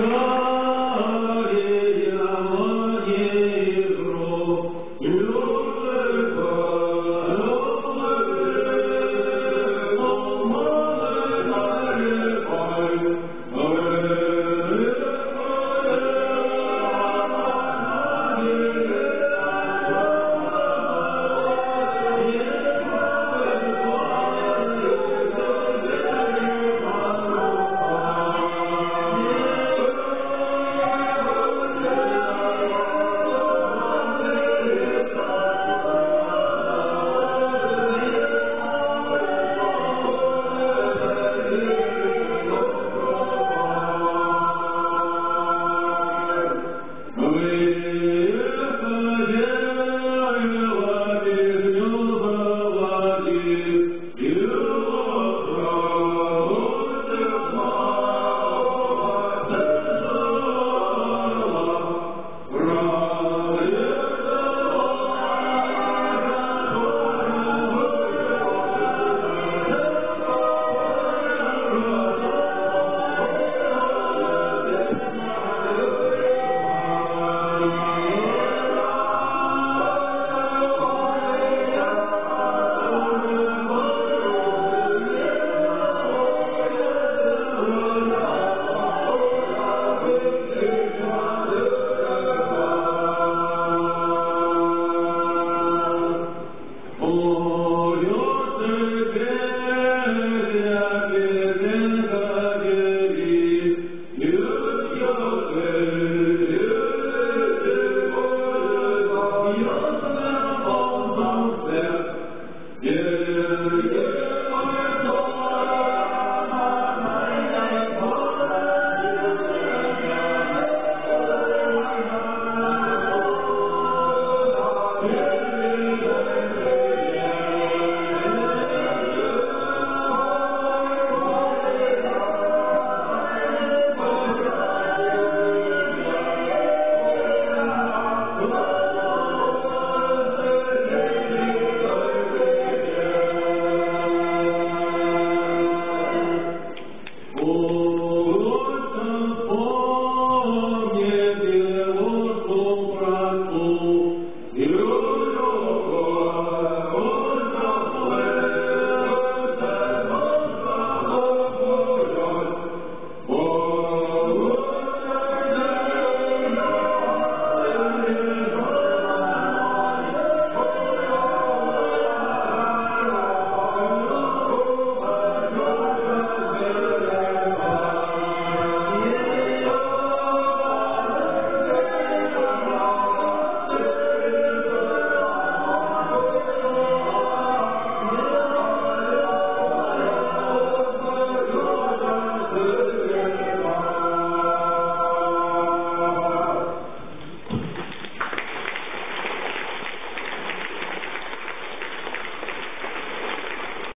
Oh.